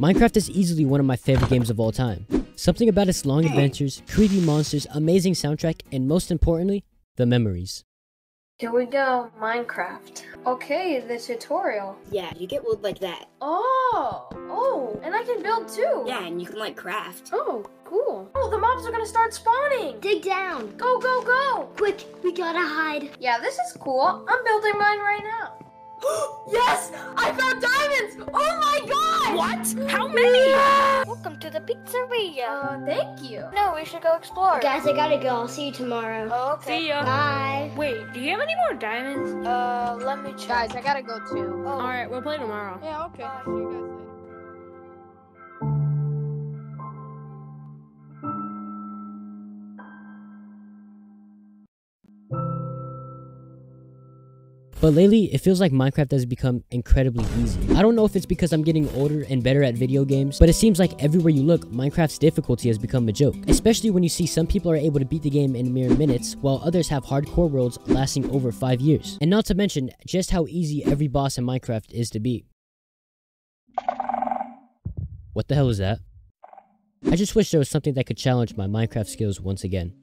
Minecraft is easily one of my favorite games of all time. Something about its long adventures, creepy monsters, amazing soundtrack, and most importantly, the memories. Here we go, Minecraft. Okay, the tutorial. Yeah, you get wood like that. Oh, oh, and I can build too. Yeah, and you can like craft. Oh, cool. Oh, the mobs are gonna start spawning. Dig down. Go, go, go. Quick, we gotta hide. Yeah, this is cool. I'm building mine right now. yes, I found diamonds. Oh my god. What? How many? Welcome to the pizzeria. Uh, thank you. No, we should go explore. Guys, I gotta go. I'll see you tomorrow. Oh, okay. See ya. Bye. Wait, do you have any more diamonds? Uh, let me check. Guys, I gotta go too. Oh. Alright, we'll play tomorrow. Yeah, okay. See But lately, it feels like Minecraft has become incredibly easy. I don't know if it's because I'm getting older and better at video games, but it seems like everywhere you look, Minecraft's difficulty has become a joke. Especially when you see some people are able to beat the game in mere minutes, while others have hardcore worlds lasting over 5 years. And not to mention, just how easy every boss in Minecraft is to beat. What the hell is that? I just wish there was something that could challenge my Minecraft skills once again.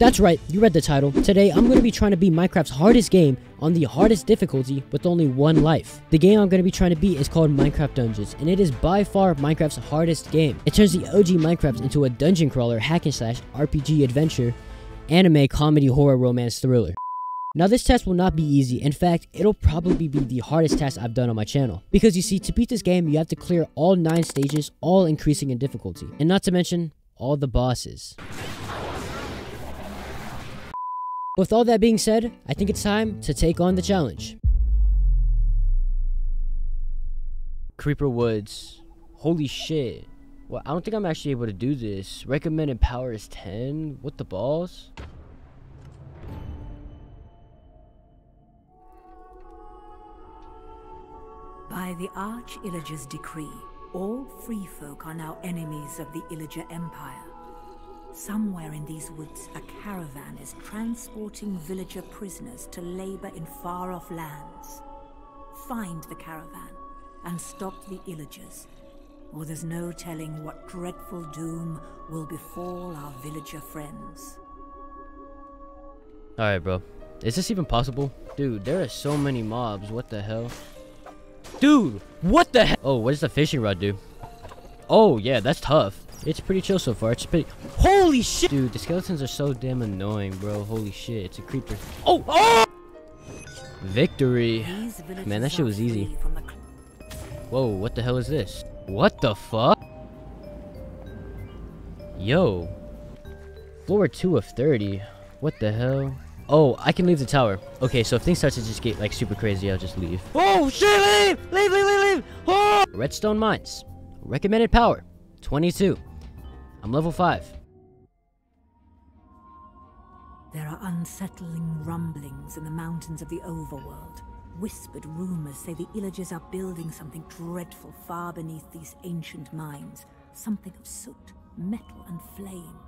That's right, you read the title. Today, I'm going to be trying to beat Minecraft's hardest game on the hardest difficulty with only one life. The game I'm going to be trying to beat is called Minecraft Dungeons, and it is by far Minecraft's hardest game. It turns the OG Minecraft into a dungeon crawler, hack and slash, RPG adventure, anime, comedy, horror, romance, thriller. Now this test will not be easy, in fact, it'll probably be the hardest test I've done on my channel. Because you see, to beat this game, you have to clear all 9 stages, all increasing in difficulty. And not to mention, all the bosses. With all that being said, I think it's time to take on the challenge. Creeper Woods. Holy shit. Well, I don't think I'm actually able to do this. Recommended power is 10. What the balls? By the Arch Illager's decree, all free folk are now enemies of the Illager Empire. Somewhere in these woods, a caravan is transporting villager prisoners to labor in far-off lands. Find the caravan and stop the Illagers, or there's no telling what dreadful doom will befall our villager friends. Alright, bro. Is this even possible? Dude, there are so many mobs. What the hell? Dude, what the hell? Oh, what does the fishing rod do? Oh, yeah, that's tough. It's pretty chill so far. It's pretty... Holy shit! Dude, the skeletons are so damn annoying, bro. Holy shit, it's a creeper. Oh! Oh! Victory. Man, that shit was easy. free from the cl- Whoa, what the hell is this? What the fuck? Yo. Floor 2 of 30. What the hell? Oh, I can leave the tower. Okay, so if things start to just get like super crazy, I'll just leave. Oh shit, leave! Leave, leave, leave, leave! Oh! Redstone mines. Recommended power. 22. I'm level 5. There are unsettling rumblings in the mountains of the overworld. Whispered rumors say the Illagers are building something dreadful far beneath these ancient mines. Something of soot, metal, and flame.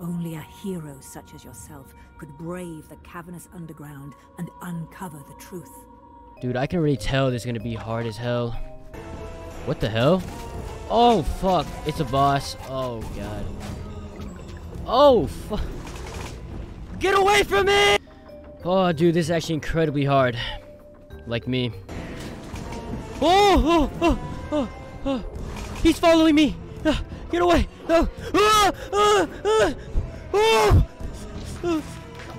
Only a hero such as yourself could brave the cavernous underground and uncover the truth. Dude, I can already tell this is gonna be hard as hell. What the hell? Oh, fuck. It's a boss. Oh, God. Oh, fuck. Get away from me! Oh, dude, this is actually incredibly hard. Like me. Oh, oh, oh, oh, oh. He's following me. Ah, get away. No. Ah, ah, ah. Oh. Ah.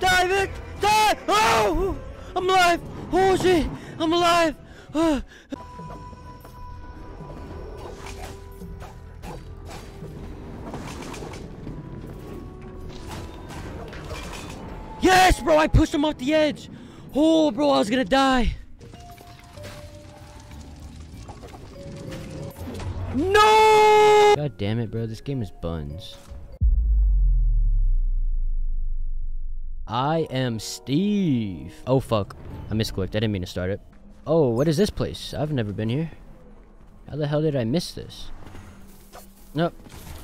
Die, Vic. Die. Oh, I'm alive. Oh, shit. I'm alive. Ah. Yes, bro, I pushed him off the edge. Oh, bro, I was gonna die. No! God damn it, bro, this game is buns. I am Steve. Oh, fuck. I misclicked. I didn't mean to start it. Oh, what is this place? I've never been here. How the hell did I miss this? Nope.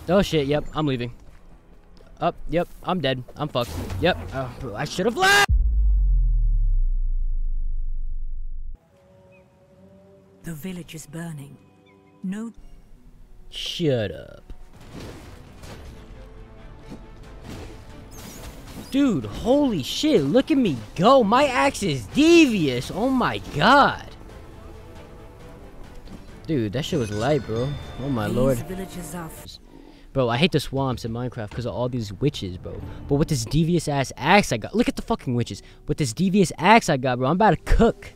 Oh, shit. Yep, I'm leaving. Up, yep, I'm dead. I'm fucked. Yep. Oh, I should have left. The village is burning. No Shut up. Dude, holy shit, look at me go. My axe is devious. Oh my god. Dude, that shit was light, bro. Oh my these lord. Bro, I hate the swamps in Minecraft because of all these witches, bro. But with this devious ass axe I got, look at the fucking witches. With this devious axe I got, bro, I'm about to cook.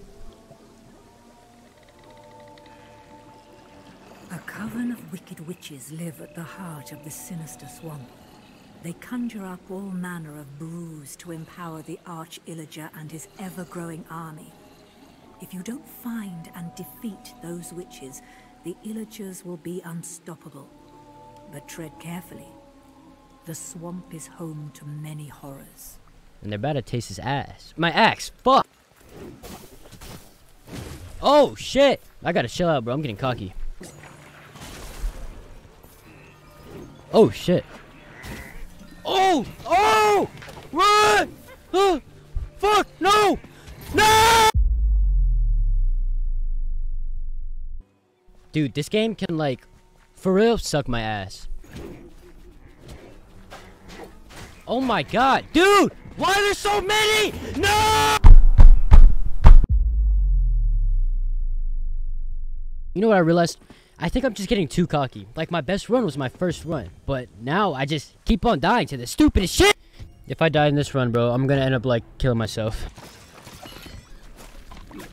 A coven of wicked witches live at the heart of the sinister swamp. They conjure up all manner of brews to empower the Arch Illager and his ever-growing army. If you don't find and defeat those witches, the Illagers will be unstoppable. But tread carefully. The swamp is home to many horrors. And they're about to taste his ass. My axe, fuck. Oh shit! I gotta chill out, bro. I'm getting cocky. Oh shit. Oh! Oh! Run! Oh! Fuck! No! No! Dude, this game can like, for real, suck my ass. Oh my god, dude! Why are there so many? No! You know what I realized? I think I'm just getting too cocky. Like my best run was my first run, but now I just keep on dying to the stupidest shit. If I die in this run, bro, I'm gonna end up like killing myself.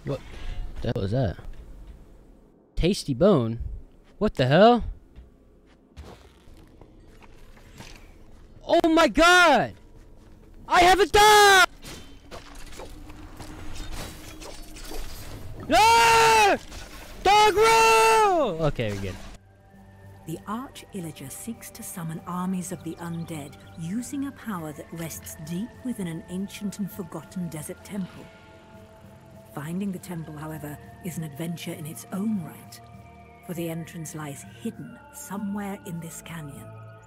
What the hell is that? Tasty bone? What the hell? Oh my god! I have a dog! Ah! Dog roll! Okay, we're good. The Arch Illager seeks to summon armies of the undead using a power that rests deep within an ancient and forgotten desert temple. Finding the temple, however, is an adventure in its own right, for the entrance lies hidden somewhere in this canyon,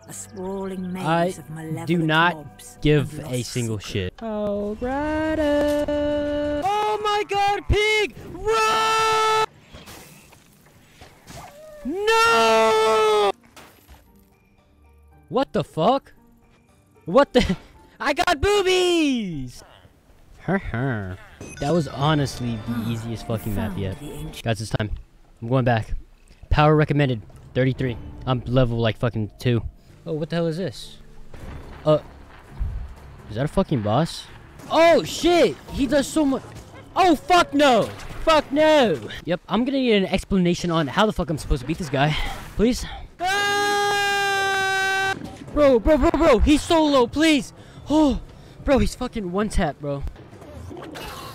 a sprawling maze I of malevolent do not mobs give a single shit. Oh, Ryder! Oh my god, pig! Run! No! What the fuck? What the? I got boobies! Huh. That was honestly the ah, easiest fucking map yet. Guys, it's time. I'm going back. Power recommended, 33. I'm level like fucking 2. Oh, what the hell is this? Uh, is that a fucking boss? Oh shit! He does so much. Oh fuck no! Fuck no! Yep, I'm gonna need an explanation on how the fuck I'm supposed to beat this guy. Please? Ah! Bro, bro, bro, bro, he's so low, please! Oh, bro, he's fucking one tap, bro.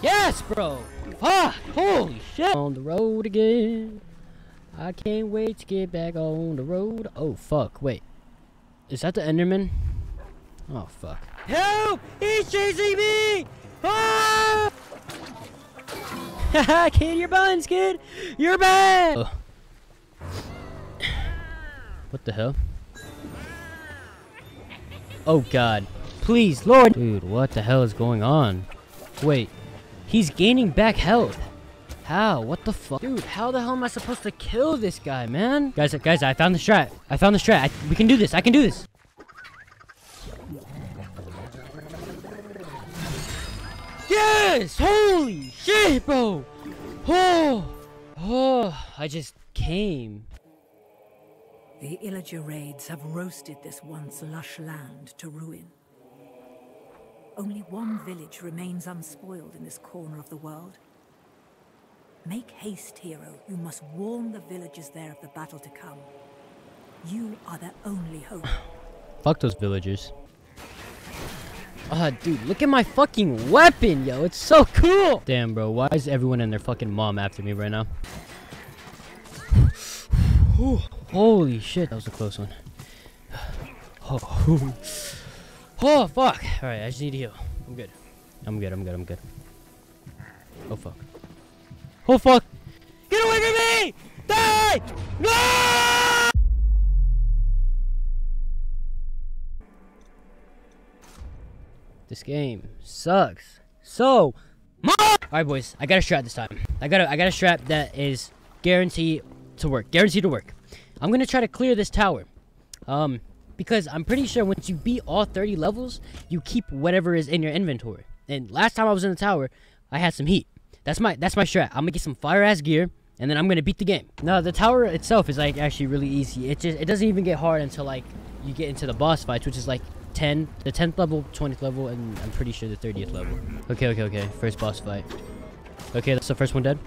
Yes, bro! Fuck! Holy shit! On the road again. I can't wait to get back on the road. Oh fuck, wait. Is that the Enderman? Oh fuck. Help! He's chasing me! Ah! Haha, kid, your buns, kid! You're bad! Ugh. What the hell? Oh god. Please, Lord! Dude, what the hell is going on? Wait. He's gaining back health. How? What the fuck? Dude, how the hell am I supposed to kill this guy, man? Guys, guys, I found the strat. I found the strat. I, we can do this. I can do this. Yes! Holy shit, bro! Oh! Oh, I just came. The Illager raids have roasted this once lush land to ruin. Only one village remains unspoiled in this corner of the world. Make haste, hero. You must warn the villagers there of the battle to come. You are their only hope. Fuck those villagers. Ah, dude, look at my fucking weapon, yo. It's so cool. Damn, bro. Why is everyone and their fucking mom after me right now? Holy shit, that was a close one. Oh, oh fuck. All right, I just need to heal. I'm good. I'm good. I'm good. I'm good. Oh fuck. Oh fuck. Get away from me! Die! No! This game sucks so. All right, boys. I got a strap this time. I got a I got a strap that is guaranteed to work. Guaranteed to work. I'm gonna try to clear this tower. Um, because I'm pretty sure once you beat all 30 levels, you keep whatever is in your inventory. And last time I was in the tower, I had some heat. That's my that's my strat. I'm gonna get some fire ass gear, and then I'm gonna beat the game. No, the tower itself is like actually really easy. It just it doesn't even get hard until like you get into the boss fights, which is like 10, the 10th level, 20th level, and I'm pretty sure the 30th level. Okay, okay, okay. First boss fight. Okay, that's the first one dead.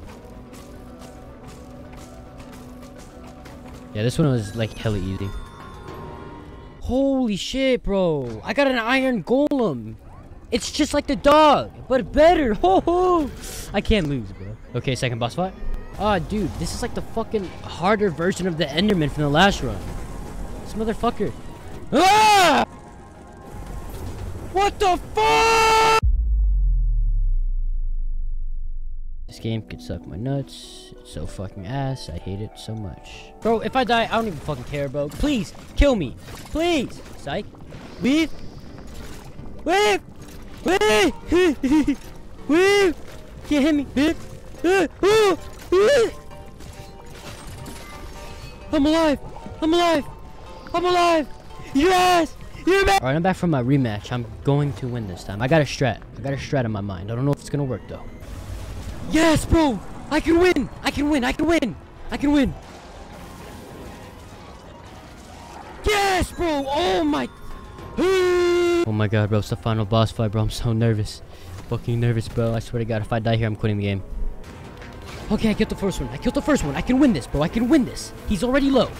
Yeah, this one was like hella easy. Holy shit, bro. I got an iron golem. It's just like the dog, but better. Ho ho. I can't lose, bro. Okay, second boss fight. Ah, dude, this is like the fucking harder version of the Enderman from the last run. This motherfucker. Ah! What the fuck? This game could suck my nuts. It's so fucking ass. I hate it so much. Bro, if I die, I don't even fucking care, bro. Please, kill me. Please. Psych. Leave. Leave. Leave. Leave. Can't hit me. Leave. I'm alive. I'm alive. I'm alive. Yes. You're. All right, I'm back from my rematch. I'm going to win this time. I got a strat. I got a strat in my mind. I don't know if it's gonna work though. Yes, bro! I can win! I can win! I can win! I can win! Yes, bro! Oh my... oh my god, bro. It's the final boss fight, bro. I'm so nervous. Fucking nervous, bro. I swear to god, if I die here, I'm quitting the game. Okay, I killed the first one. I killed the first one. I can win this, bro. I can win this. He's already low.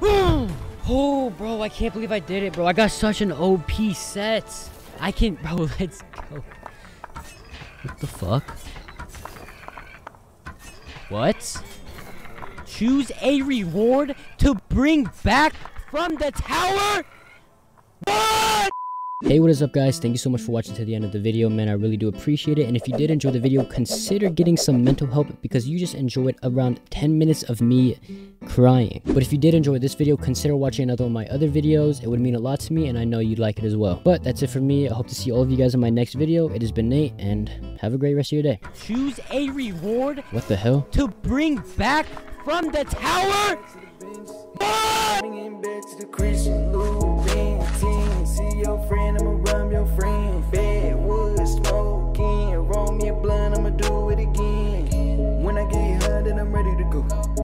Oh, bro. I can't believe I did it, bro. I got such an OP set. I can, bro, let's go. What the fuck? What? Choose a reward to bring back from the tower? What? Hey, what is up guys? Thank you so much for watching to the end of the video, man. I really do appreciate it. And if you did enjoy the video, consider getting some mental help because you just enjoyed around 10 minutes of me crying. But if you did enjoy this video, consider watching another one of my other videos. It would mean a lot to me and I know you'd like it as well. But that's it for me. I hope to see all of you guys in my next video. It has been Nate and have a great rest of your day. Choose a reward. What the hell? To bring back from the tower? your friend, I'm a